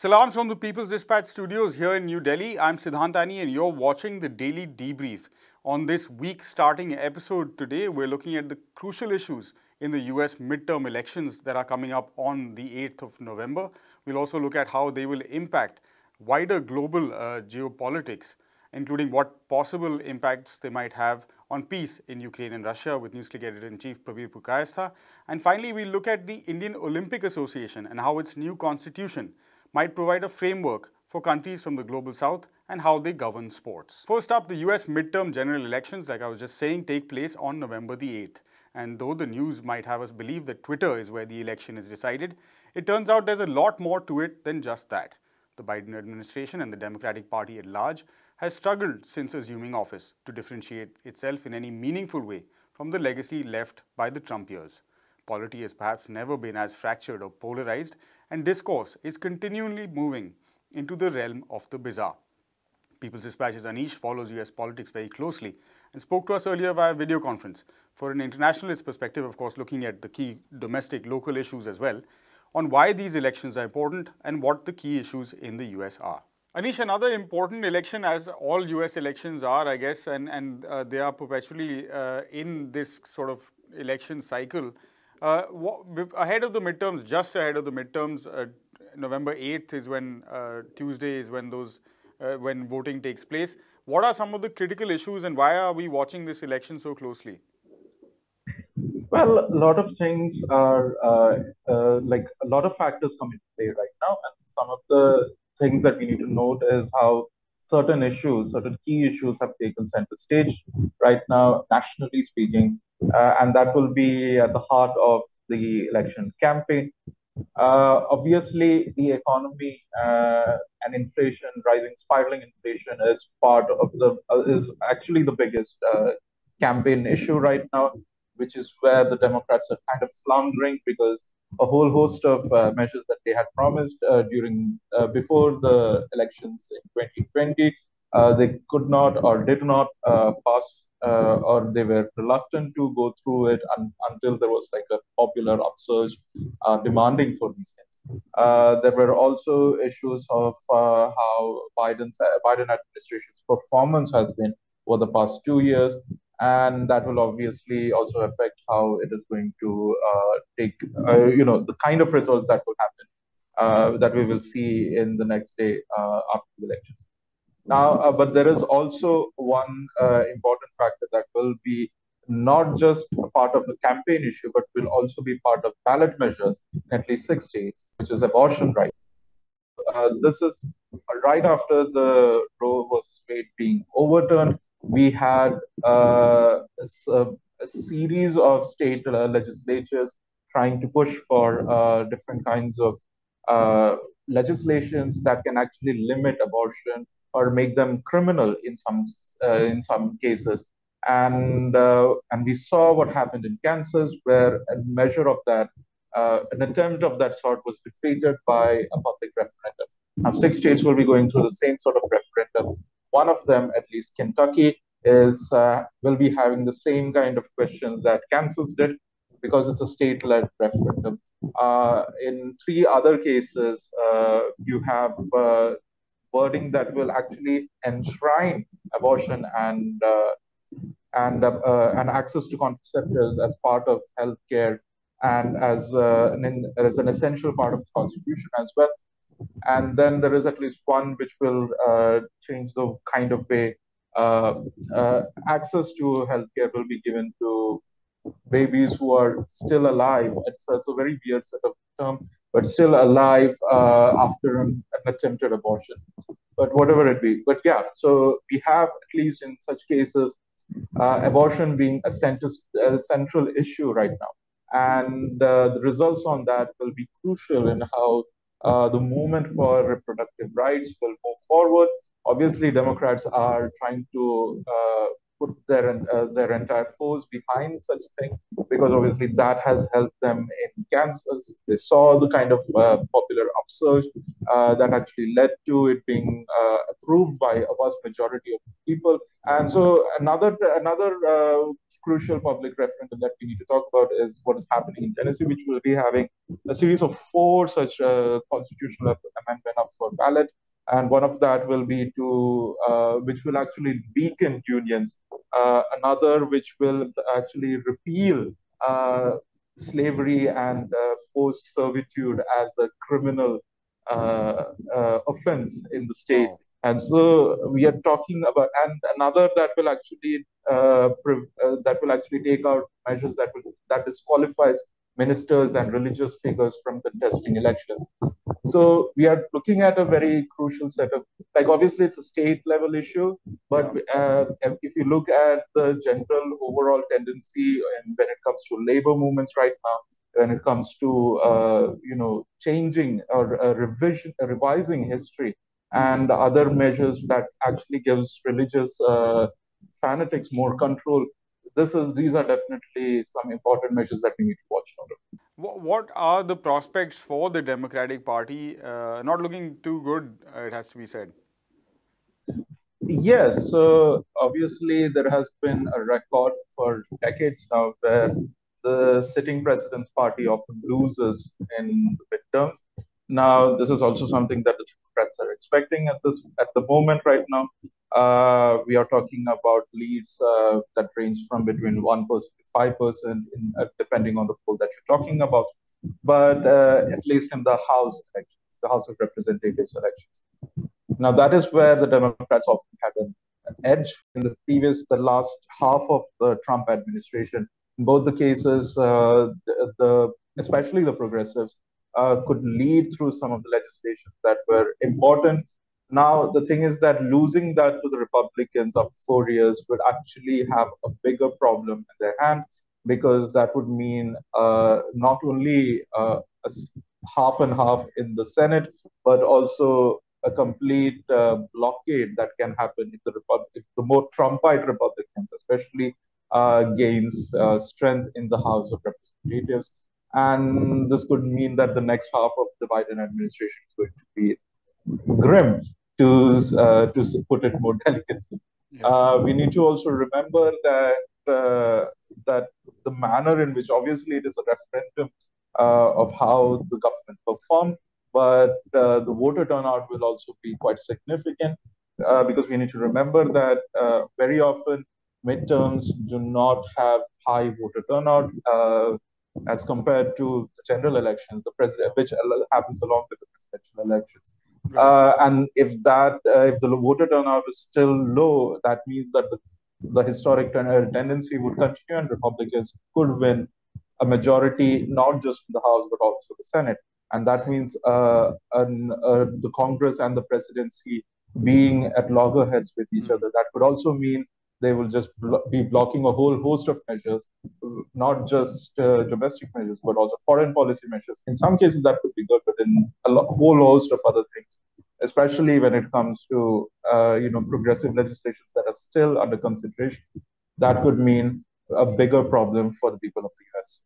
Salams from the People's Dispatch studios here in New Delhi. I'm Siddhantani and you're watching the Daily Debrief. On this week starting episode today, we're looking at the crucial issues in the US midterm elections that are coming up on the 8th of November. We'll also look at how they will impact wider global uh, geopolitics, including what possible impacts they might have on peace in Ukraine and Russia with Newsclick editor-in-chief Prabir Purkayastha. And finally, we'll look at the Indian Olympic Association and how its new constitution might provide a framework for countries from the global south and how they govern sports. First up, the US midterm general elections, like I was just saying, take place on November the 8th. And though the news might have us believe that Twitter is where the election is decided, it turns out there's a lot more to it than just that. The Biden administration and the Democratic Party at large has struggled since assuming office to differentiate itself in any meaningful way from the legacy left by the Trump years. Polity has perhaps never been as fractured or polarized, and discourse is continually moving into the realm of the bizarre. People's Dispatch's Anish follows US politics very closely and spoke to us earlier via video conference for an internationalist perspective, of course, looking at the key domestic local issues as well, on why these elections are important and what the key issues in the US are. Anish, another important election, as all US elections are, I guess, and, and uh, they are perpetually uh, in this sort of election cycle. Uh, ahead of the midterms, just ahead of the midterms, uh, November 8th is when, uh, Tuesday is when those, uh, when voting takes place. What are some of the critical issues and why are we watching this election so closely? Well, a lot of things are uh, uh, like a lot of factors come into play right now, and some of the things that we need to note is how certain issues, certain key issues, have taken center stage right now, nationally speaking, and that will be at the heart of the election campaign. Uh, obviously, the economy uh, and inflation, rising, spiraling inflation, is part of the uh, is actually the biggest uh, campaign issue right now, which is where the Democrats are kind of floundering because a whole host of uh, measures that they had promised during before the elections in 2020 uh, they could not or did not uh, pass uh, or they were reluctant to go through it un- until there was like a popular upsurge uh, demanding for these things. Uh, there were also issues of uh, how Biden's Biden administration's performance has been over the past two years, and that will obviously also affect how it is going to take, you know, the kind of results that will happen that we will see in the next day after the elections. Now, uh, but there is also one uh, important factor that will be not just a part of the campaign issue, but will also be part of ballot measures in at least six states, which is abortion rights. Uh, this is right after the Roe versus Wade being overturned. We had uh, a, a, series of state uh, legislatures trying to push for uh, different kinds of legislations that can actually limit abortion or make them criminal in some uh, in some cases. And uh, and we saw what happened in Kansas, where a measure of that, uh, an attempt of that sort, was defeated by a public referendum. Now, six states will be going through the same sort of referendum. One of them, at least Kentucky, is uh, will be having the same kind of questions that Kansas did, because it's a state-led referendum. Uh, in three other cases, uh, you have wording that will actually enshrine abortion and uh, and uh, uh, and access to contraceptives as part of healthcare and as an, as an essential part of the constitution as well. And then there is at least one which will change the kind of way access to healthcare will be given to babies who are still alive. It's, it's a very weird set of term, but still alive uh, after an, an, attempted abortion. But whatever it be. But yeah, so we have, at least in such cases, uh, abortion being a, center, a, central issue right now. And uh, the results on that will be crucial in how uh, the movement for reproductive rights will move forward. Obviously, Democrats are trying to uh, put their uh, their entire force behind such thing because obviously that has helped them in Kansas. They saw the kind of uh, popular upsurge uh, that actually led to it being uh, approved by a vast majority of people. And so another another uh, crucial public referendum that we need to talk about is what is happening in Tennessee, which will be having a series of four such uh, constitutional amendment up for ballot. And one of that will be to, uh, which will actually weaken unions. Uh, another which will actually repeal uh, slavery and uh, forced servitude as a criminal uh, offense in the state. Oh. And so we are talking about, and another that will actually uh, uh, that will actually take out measures that will that disqualifies ministers and religious figures from contesting elections. So we are looking at a very crucial set of, like obviously it's a state level issue, but uh, if you look at the general overall tendency and when it comes to labor movements right now, when it comes to uh, you know changing or uh, revision, revising history, and other measures that actually gives religious uh, fanatics more control. This is these are definitely some important measures that we need to watch out What are the prospects for the Democratic Party? Uh, not looking too good, it has to be said. Yes, so obviously there has been a record for decades now where the sitting president's party often loses in the midterms. Now, this is also something that the Democrats are expecting at this at the moment right now. Uh, we are talking about leads uh, that range from between one person to five percent, uh, depending on the poll that you're talking about. But uh, at least in the House elections, the House of Representatives elections. Now that is where the Democrats often had an edge in the previous, the last half of the Trump administration. In both the cases, uh, the, the especially the progressives uh, could lead through some of the legislation that were important. Now, the thing is that losing that to the Republicans after four years would actually have a bigger problem in their hand because that would mean uh, not only uh, half and half in the Senate, but also a complete uh, blockade that can happen if the, Repub- if the more Trumpite Republicans, especially, uh, gains uh, strength in the House of Representatives. And this could mean that the next half of the Biden administration is going to be grim, to, uh, to put it more delicately. Yeah. Uh, we need to also remember that uh, that the manner in which, obviously, it is a referendum uh, of how the government performed, but uh, the voter turnout will also be quite significant uh, because we need to remember that very often midterms do not have high voter turnout as compared to the general elections, the president, which happens along with the presidential elections. Right. Uh, and if that, uh, if the voter turnout is still low, that means that the, the historic ten- tendency would continue, and Republicans could win a majority, not just in the House but also the Senate. And that means uh, an, uh, the Congress and the presidency being at loggerheads with each mm-hmm. other. That could also mean they will just be blocking a whole host of measures, not just uh, domestic measures, but also foreign policy measures. In some cases, that could be good, but in a lo- whole host of other things, especially when it comes to uh, you know progressive legislations that are still under consideration, that could mean a bigger problem for the people of the US.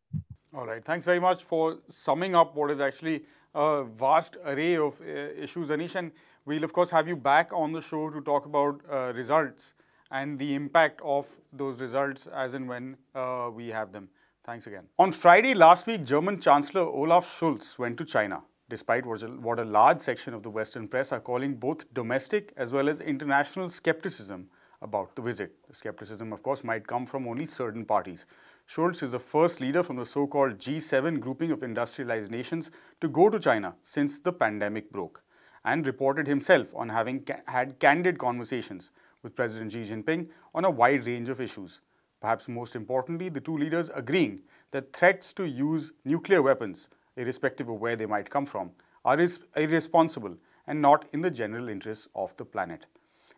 All right. Thanks very much for summing up what is actually a vast array of uh, issues, Anish. And we'll, of course, have you back on the show to talk about uh, results and the impact of those results as and when uh, we have them. Thanks again. On Friday last week, German Chancellor Olaf Scholz went to China, despite what a large section of the Western press are calling both domestic as well as international skepticism about the visit. The skepticism, of course, might come from only certain parties. Scholz is the first leader from the so-called G7 grouping of industrialized nations to go to China since the pandemic broke and reported himself on having ca had candid conversations with President Xi Jinping on a wide range of issues. Perhaps most importantly, the two leaders agreeing that threats to use nuclear weapons, irrespective of where they might come from, are irresponsible and not in the general interests of the planet.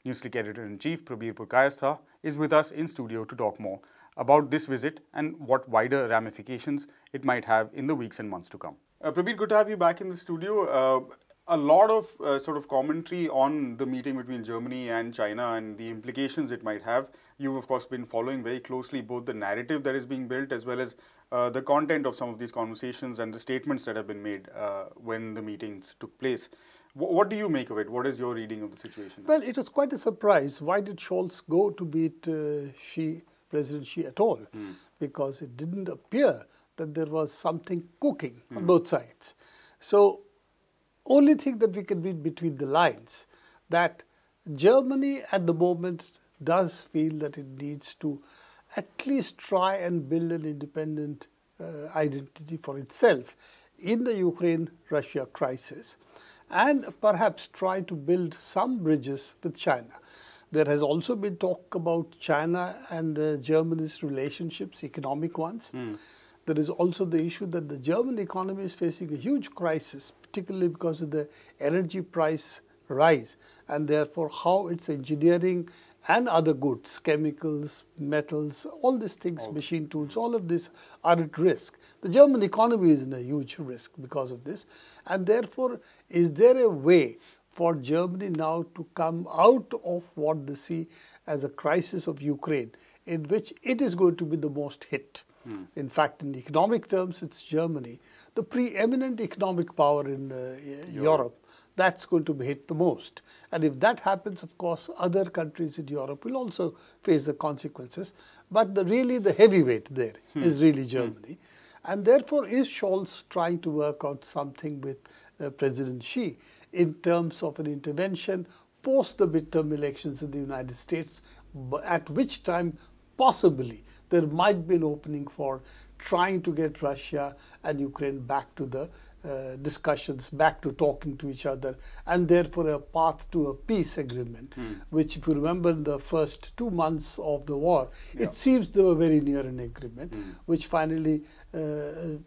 Newsclick editor-in-chief Prabir Purkayastha is with us in studio to talk more about this visit and what wider ramifications it might have in the weeks and months to come. Uh, Prabir, good to have you back in the studio. Uh, a lot of uh, sort of commentary on the meeting between Germany and China and the implications it might have. You've, of course, been following very closely both the narrative that is being built as well as uh, the content of some of these conversations and the statements that have been made uh, when the meetings took place. W what do you make of it? What is your reading of the situation? Well, it was quite a surprise. Why did Scholz go to meet uh, Xi President Xi at all mm. because it didn't appear that there was something cooking mm. on both sides. So, only thing that we can read between the lines that Germany at the moment does feel that it needs to at least try and build an independent uh, identity for itself in the Ukraine-Russia crisis and perhaps try to build some bridges with China. There has also been talk about China and uh, Germany's relationships, economic ones. Mm. There is also the issue that the German economy is facing a huge crisis, particularly because of the energy price rise and therefore how its engineering and other goods, chemicals, metals, all these things, all machine tools, all of this are at risk. The German economy is in a huge risk because of this. And therefore, is there a way for Germany now to come out of what they see as a crisis of Ukraine, in which it is going to be the most hit? Hmm. In fact, in economic terms, it's Germany, the preeminent economic power in uh, Europe. Europe that's going to be hit the most. And if that happens, of course, other countries in Europe will also face the consequences. But the really the heavyweight there hmm. is really hmm. Germany. Hmm. And therefore, is Scholz trying to work out something with uh, President Xi in terms of an intervention post the midterm elections in the United States, at which time possibly there might be an opening for trying to get Russia and Ukraine back to the uh, discussions back to talking to each other and therefore a path to a peace agreement mm. which if you remember in the first two months of the war yeah. it seems they were very near an agreement mm. which finally uh,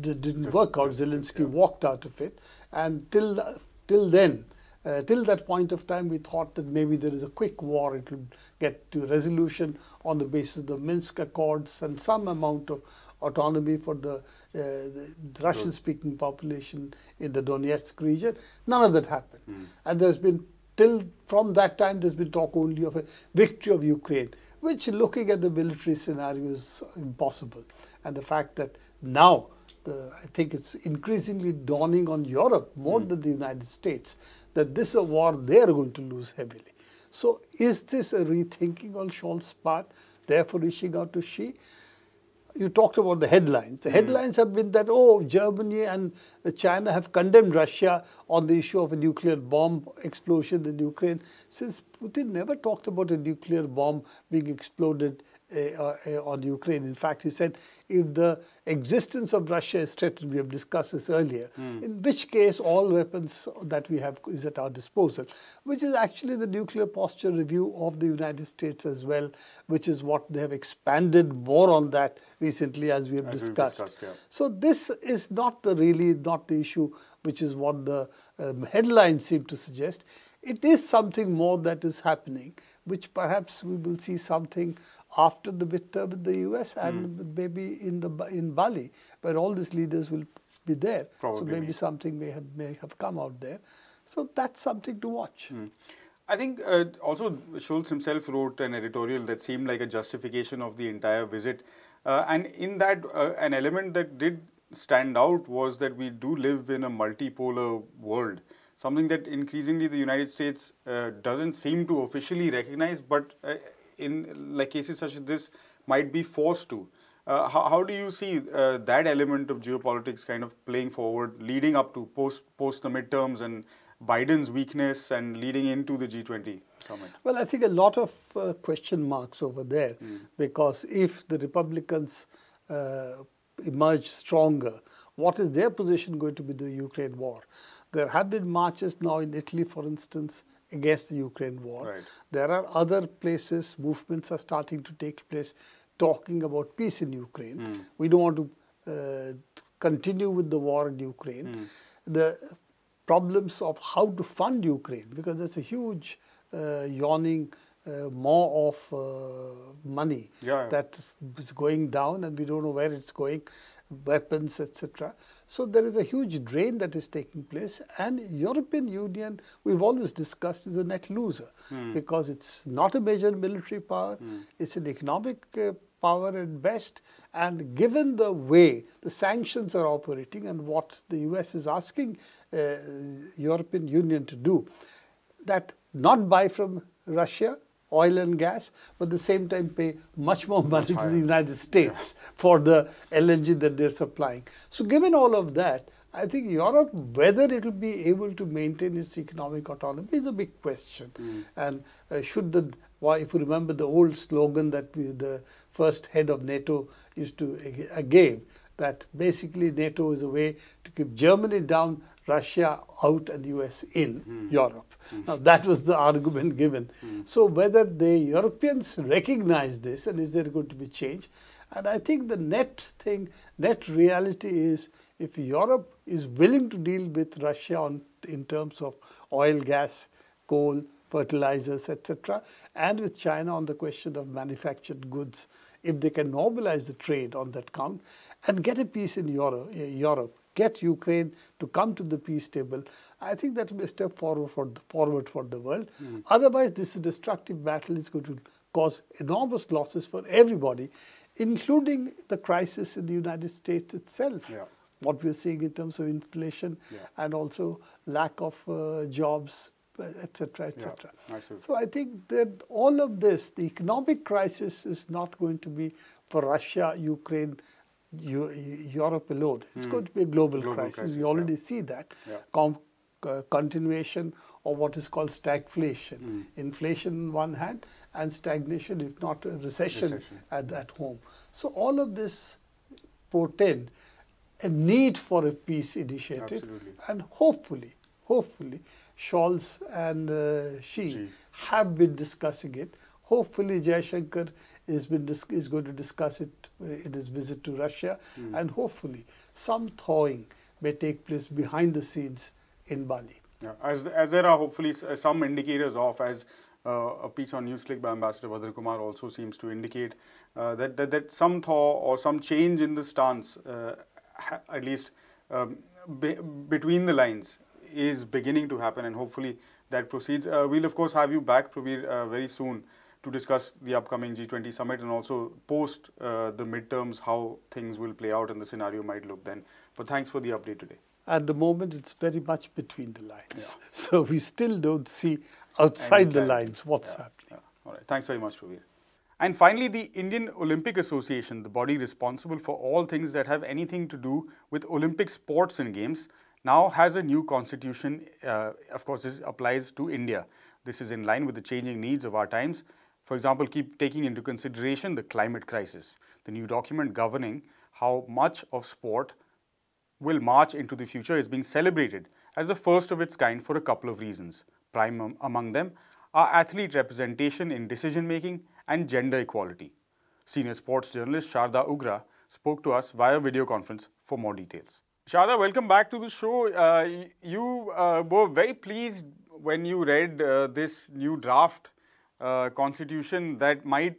didn't work out Zelensky yeah. walked out of it and till till then uh, till that point of time, we thought that maybe there is a quick war. It will get to resolution on the basis of the Minsk Accords and some amount of autonomy for the, uh, the Russian-speaking population in the Donetsk region. None of that happened. Mm. And there's been till from that time there's been talk only of a victory of Ukraine, which looking at the military scenario is impossible. And the fact that now the, I think it's increasingly dawning on Europe more mm. than the United States that this is a war they are going to lose heavily. So is this a rethinking on Scholz's part, therefore reaching out to Xi? you talked about the headlines. The hmm. headlines mm. have been that, oh, Germany and China have condemned Russia on the issue of a nuclear bomb explosion in Ukraine. Since Putin never talked about a nuclear bomb being exploded on Ukraine. In fact, he said if the existence of Russia is threatened, we have discussed this earlier, mm. in which case all weapons that we have is at our disposal, which is actually the nuclear posture review of the United States as well, which is what they have expanded more on that recently as we have as discussed. discussed yeah. So this is not the really not the issue which is what the um, headlines seem to suggest. It is something more that is happening, which perhaps we will see something after the midterm with the US and mm. maybe in the in Bali, where all these leaders will be there. Probably so maybe something may have may have come out there. So that's something to watch. Mm. I think uh, also Scholz himself wrote an editorial that seemed like a justification of the entire visit. Uh, and in that, uh, an element that did stand out was that we do live in a multipolar world something that increasingly the United States uh, doesn't seem to officially recognize, but uh, in like cases such as this might be forced to. Uh, how, how, do you see uh, that element of geopolitics kind of playing forward, leading up to post post the midterms and Biden's weakness and leading into the G20 summit? Well, I think a lot of uh, question marks over there mm. because if the Republicans uh, emerge stronger, what is their position going to be the Ukraine war? There have been marches now in Italy, for instance, against the Ukraine war. Right. There are other places, movements are starting to take place talking about peace in Ukraine. Mm. We don't want to uh, continue with the war in Ukraine. Mm. The problems of how to fund Ukraine, because there's a huge uh, yawning uh, more of uh, money yeah. that is going down and we don't know where it's going weapons, etc. So there is a huge drain that is taking place and European Union, we've always discussed, is a net loser mm. because it's not a major military power, mm. it's an economic uh, power at best and given the way the sanctions are operating and what the US is asking uh, European Union to do, that not buy from Russia oil and gas, but at the same time pay much more money to the United States yeah. for the LNG that they're supplying. So given all of that, I think Europe, whether it will be able to maintain its economic autonomy is a big question. Mm. And uh, should the, why, if you remember the old slogan that we, the first head of NATO used to uh, gave, that basically NATO is a way to keep Germany down, Russia out and the US in mm. Europe. Mm. Now that was the argument given. Mm. So whether the Europeans recognize this and is there going to be change? And I think the net thing, net reality is if Europe is willing to deal with Russia on, in terms of oil, gas, coal, fertilizers, etc., and with China on the question of manufactured goods, if they can normalize the trade on that count and get a peace in Europe, Europe get Ukraine to come to the peace table, I think that will be a step forward for the, forward for the world. Mm. Otherwise, this destructive battle is going to cause enormous losses for everybody, including the crisis in the United States itself. Yeah what we're seeing in terms of inflation yeah. and also lack of uh, jobs, etc., etc. Yeah, so I think that all of this, the economic crisis is not going to be for Russia, Ukraine, Europe alone. It's mm. going to be a global, global crisis. crisis. We already yeah. see that. Com uh, continuation of what is called stagflation. Mm. Inflation on one hand and stagnation, if not a recession, recession. At, at home. So all of this portend a need for a peace initiative. Absolutely. And hopefully, hopefully, Scholz and uh, Xi have been discussing it. Hopefully, Jaishankar is, been is going to discuss it uh, in his visit to Russia. Mm. And hopefully, some thawing may take place behind the scenes in Bali. Yeah. As, as there are hopefully some indicators of, as uh, a piece on NewsClick by Ambassador Bhadrakumar also seems to indicate uh, that, that, that some thaw or some change in the stance uh, at least um, be, between the lines is beginning to happen and hopefully that proceeds. Uh, we'll of course have you back Prabir uh, very soon to discuss the upcoming G20 summit and also post uh, the midterms how things will play out and the scenario might look then. But thanks for the update today. At the moment, it's very much between the lines. Yeah. So we still don't see outside the lines what's yeah. happening. Yeah. All right. Thanks very much, Prabir. And finally, the Indian Olympic Association, the body responsible for all things that have anything to do with Olympic sports and games, now has a new constitution. Uh, of course, this applies to India. This is in line with the changing needs of our times. For example, keep taking into consideration the climate crisis. The new document governing how much of sport will march into the future is being celebrated as the first of its kind for a couple of reasons. Prime among them are athlete representation in decision making and gender equality. Senior sports journalist Sharda Ugra spoke to us via video conference for more details. Sharda, welcome back to the show. Uh, you uh, were very pleased when you read uh, this new draft uh, constitution that might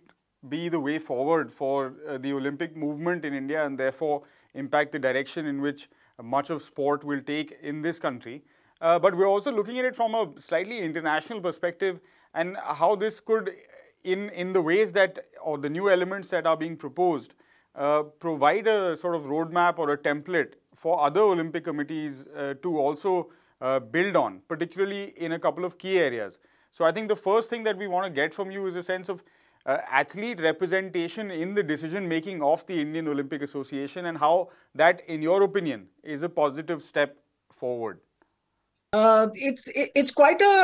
be the way forward for uh, the Olympic movement in India and therefore impact the direction in which much of sport will take in this country. Uh, but we're also looking at it from a slightly international perspective and how this could in, in the ways that, or the new elements that are being proposed, uh, provide a sort of roadmap or a template for other Olympic committees uh, to also uh, build on, particularly in a couple of key areas. So I think the first thing that we want to get from you is a sense of uh, athlete representation in the decision making of the Indian Olympic Association and how that, in your opinion, is a positive step forward. Uh, it's it, it's quite a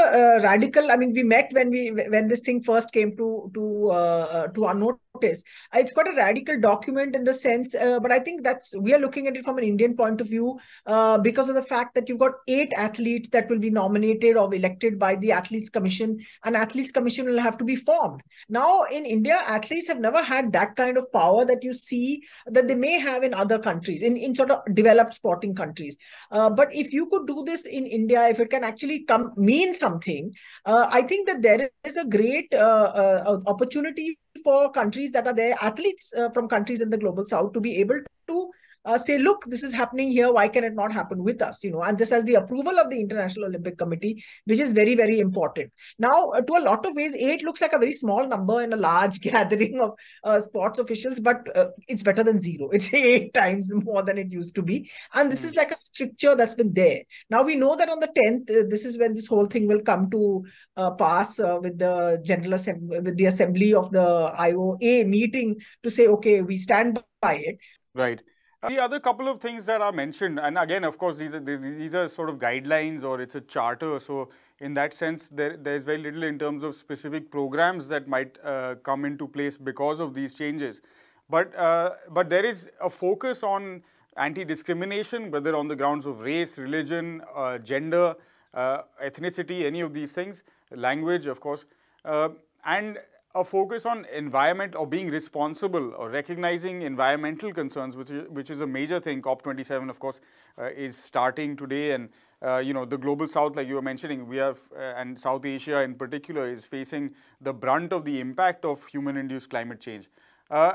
uh, radical. I mean, we met when we when this thing first came to to uh, uh to our notice. It's quite a radical document in the sense, uh, but I think that's we are looking at it from an Indian point of view uh, because of the fact that you've got eight athletes that will be nominated or elected by the Athletes Commission. An Athletes Commission will have to be formed. Now, in India, athletes have never had that kind of power that you see that they may have in other countries, in in sort of developed sporting countries. but if you could do this in India if it can actually come mean something, uh, I think that there is a great uh, uh, opportunity for countries that are there, athletes uh, from countries in the global south, to be able to uh, say, look, this is happening here. Why can it not happen with us? You know, and this has the approval of the International Olympic Committee, which is very, very important. Now, uh, to a lot of ways, eight looks like a very small number in a large gathering of uh, sports officials, but uh, it's better than zero. It's eight times more than it used to be. And this mm. is like a stricture that's been there. Now, we know that on the 10th, uh, this is when this whole thing will come to uh, pass with the General Assembly, with the Assembly of the IOA meeting to say, okay, we stand by it. Right. The other couple of things that are mentioned, and again, of course, these are these are sort of guidelines or it's a charter. So in that sense, there there's very little in terms of specific programs that might uh, come into place because of these changes. But uh, but there is a focus on anti-discrimination, whether on the grounds of race, religion, uh, gender, uh, ethnicity, any of these things, language, of course, uh, and a focus on environment or being responsible or recognizing environmental concerns, which is, which is a major thing. COP27, of course, uh, is starting today. And, uh, you know, the global south, like you were mentioning, we have, uh, and South Asia in particular, is facing the brunt of the impact of human-induced climate change. Uh,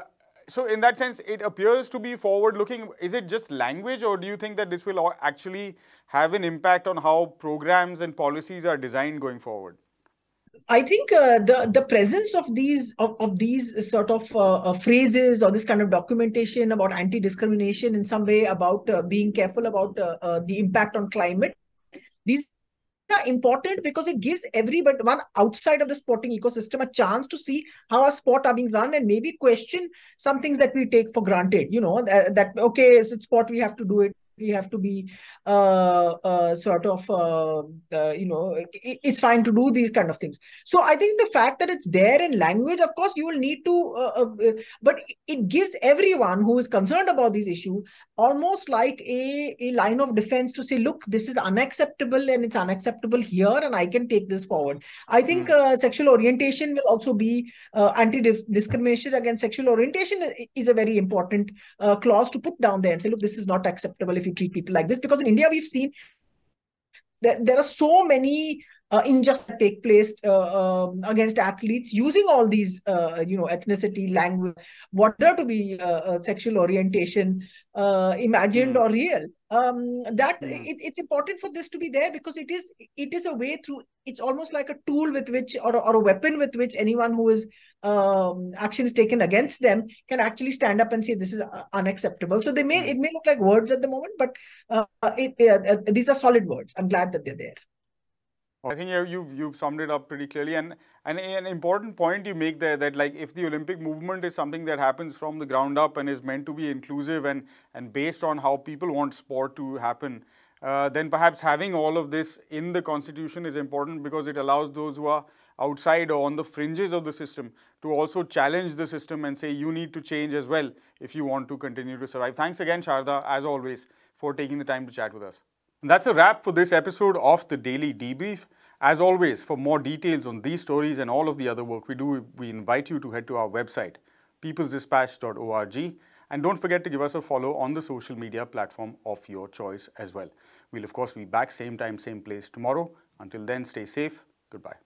so in that sense, it appears to be forward-looking. Is it just language, or do you think that this will actually have an impact on how programs and policies are designed going forward? I think uh, the the presence of these of, of these sort of uh, uh, phrases or this kind of documentation about anti discrimination in some way about uh, being careful about uh, uh, the impact on climate these are important because it gives everybody one outside of the sporting ecosystem a chance to see how our sport are being run and maybe question some things that we take for granted you know that, that okay it's sport we have to do it we have to be uh, uh, sort of uh, you know it, it's fine to do these kind of things. So i think the fact that it's there in language of course you will need to uh, uh, uh, but it gives everyone who is concerned about this issue almost like a, a line of defense to say look this is unacceptable and it's unacceptable here and i can take this forward i think mm. sexual orientation will also be uh, anti discrimination against sexual orientation is a very important uh, clause to put down there and say look this is not acceptable if you treat people like this because in india we've seen that there are so many uh, injustice take place uh, um, against athletes using all these, uh, you know, ethnicity, language, whatever to be uh, uh, sexual orientation, uh, imagined mm. or real. Um, that mm. it, it's important for this to be there because it is it is a way through. It's almost like a tool with which or, or a weapon with which anyone who is um, action is taken against them can actually stand up and say this is unacceptable. So they may mm. it may look like words at the moment, but uh, it, these are solid words. I'm glad that they're there. I think you've you've summed it up pretty clearly, and and an important point you make there that like if the Olympic movement is something that happens from the ground up and is meant to be inclusive and and based on how people want sport to happen, uh, then perhaps having all of this in the constitution is important because it allows those who are outside or on the fringes of the system to also challenge the system and say you need to change as well if you want to continue to survive. Thanks again, Sharda, as always, for taking the time to chat with us. And that's a wrap for this episode of the Daily Debrief. As always, for more details on these stories and all of the other work we do, we invite you to head to our website, peoplesdispatch.org. And don't forget to give us a follow on the social media platform of your choice as well. We'll, of course, be back same time, same place tomorrow. Until then, stay safe. Goodbye.